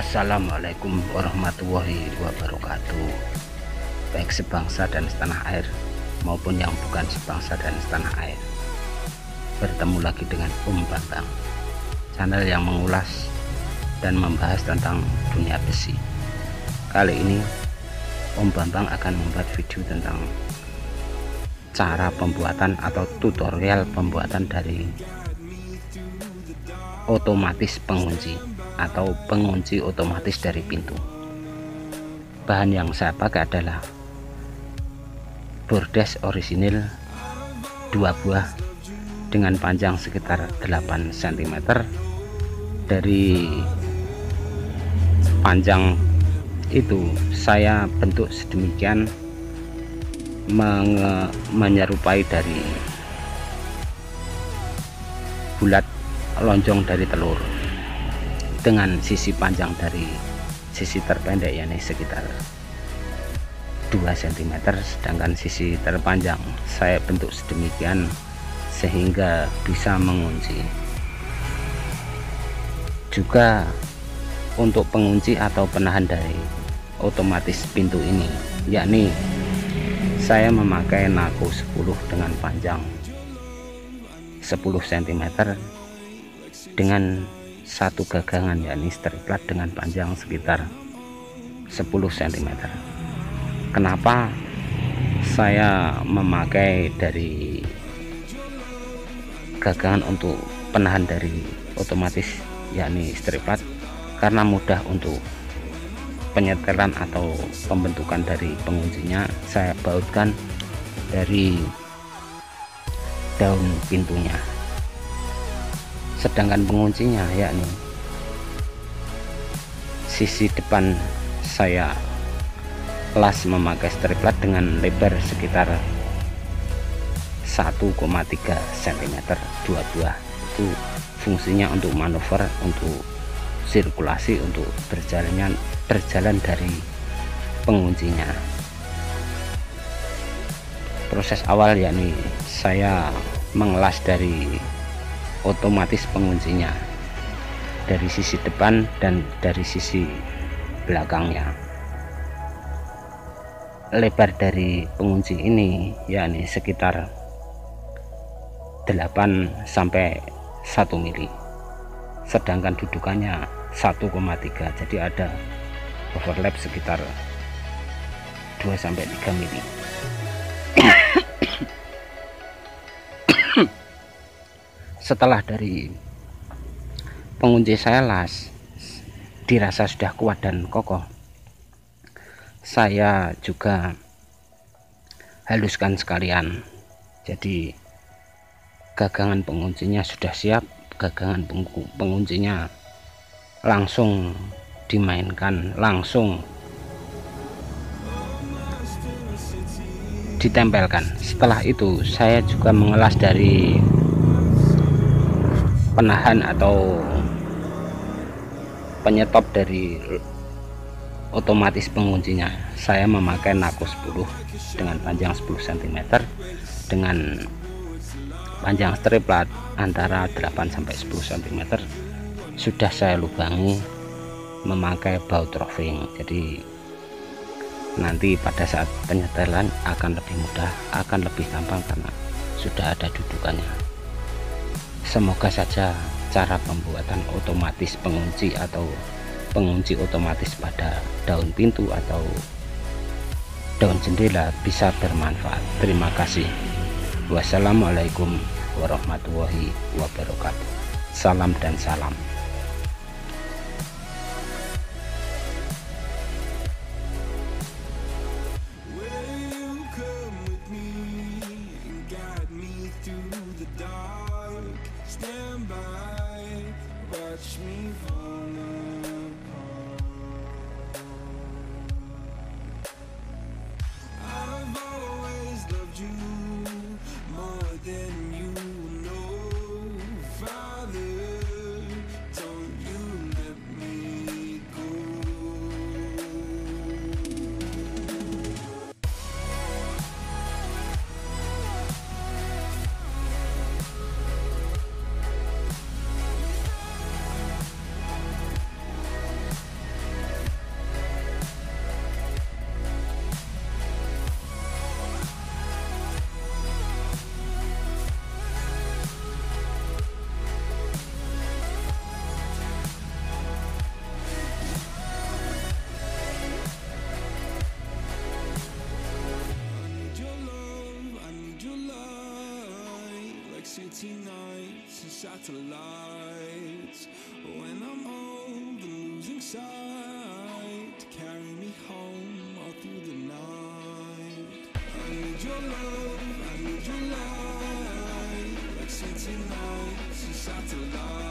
Assalamualaikum warahmatullahi wabarakatuh. Baik sebangsa dan setanah air Maupun yang bukan sebangsa dan setanah air. Bertemu lagi dengan Om Bambang Channel yang mengulas dan membahas tentang dunia besi. Kali ini Om Bambang akan membuat video tentang Cara pembuatan atau tutorial pembuatan dari Otomatis pengunci atau pengunci otomatis dari pintu. Bahan yang saya pakai adalah bordes orisinil dua buah dengan panjang sekitar 8 cm dari panjang itu saya bentuk sedemikian menyerupai dari bulat lonjong dari telur dengan sisi panjang dari sisi terpendek yakni sekitar 2 cm sedangkan sisi terpanjang saya bentuk sedemikian sehingga bisa mengunci. Juga untuk pengunci atau penahan dari otomatis pintu ini yakni saya memakai nako 10 dengan panjang 10 cm dengan satu gagangan yakni striplat dengan panjang sekitar 10 cm kenapa saya memakai dari gagangan untuk penahan dari otomatis yakni striplat karena mudah untuk penyetelan atau pembentukan dari penguncinya. Saya bautkan dari daun pintunya sedangkan penguncinya yakni sisi depan saya las memakai striplat dengan lebar sekitar 1,3 cm dua buah. Itu fungsinya untuk manuver untuk sirkulasi untuk berjalannya berjalan dari penguncinya. Proses awal yakni saya mengelas dari otomatis penguncinya. Dari sisi depan dan dari sisi belakangnya. Lebar dari pengunci ini yakni sekitar 8 sampai 1 mili. Sedangkan dudukannya 1,3 jadi ada overlap sekitar 2 sampai 3 mili setelah dari pengunci saya las dirasa sudah kuat dan kokoh saya juga haluskan sekalian. Jadi gagangan penguncinya sudah siap gagangan penguncinya langsung dimainkan langsung ditempelkan. Setelah itu saya juga mengelas dari penahan atau penyetop dari otomatis penguncinya. Saya memakai nako 10 dengan panjang 10 cm dengan panjang striplat antara 8 sampai 10 cm sudah saya lubangi memakai baut roving jadi nanti pada saat penyetelan akan lebih mudah akan lebih gampang karena sudah ada dudukannya semoga saja cara pembuatan otomatis pengunci atau pengunci otomatis pada daun pintu atau daun jendela bisa bermanfaat. Terima kasih. Wassalamualaikum warahmatullahi wabarakatuh. Salam dan salam city nights and satellites. When I'm old and losing sight Carry me home all through the night. I need your love, I need your light. Like city nights and satellites